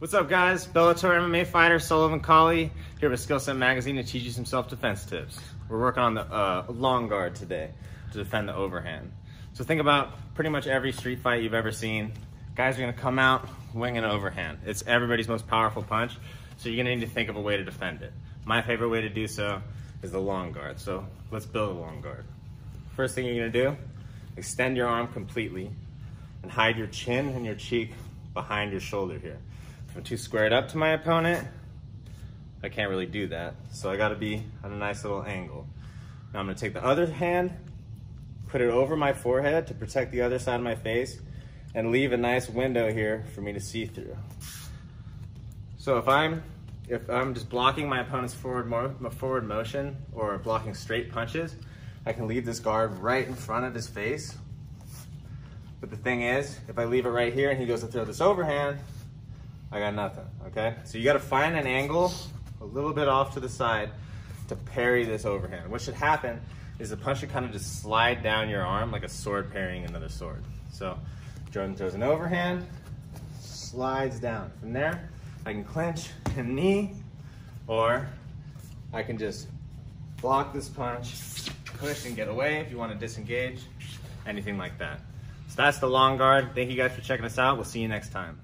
What's up guys? Bellator MMA fighter Sullivan Cauley here with Skillset Magazine to teach you some self-defense tips. We're working on the uh, long guard today to defend the overhand. So think about pretty much every street fight you've ever seen. Guys are gonna come out, wing an overhand. It's everybody's most powerful punch, so you're gonna need to think of a way to defend it. My favorite way to do so is the long guard. So let's build a long guard. First thing you're gonna do, extend your arm completely and hide your chin and your cheek behind your shoulder here. I'm too squared up to my opponent, I can't really do that. So I gotta be at a nice little angle. Now I'm gonna take the other hand, put it over my forehead to protect the other side of my face, and leave a nice window here for me to see through. So if I'm if I'm just blocking my opponent's forward mo forward motion or blocking straight punches, I can leave this guard right in front of his face. But the thing is, if I leave it right here and he goes to throw this overhand, I got nothing, okay? So you gotta find an angle a little bit off to the side to parry this overhand. What should happen is the punch should kind of just slide down your arm like a sword parrying another sword. So Jordan throws an overhand, slides down. From there, I can clinch and knee, or I can just block this punch, push and get away if you want to disengage, anything like that. So that's the long guard. Thank you guys for checking us out. We'll see you next time.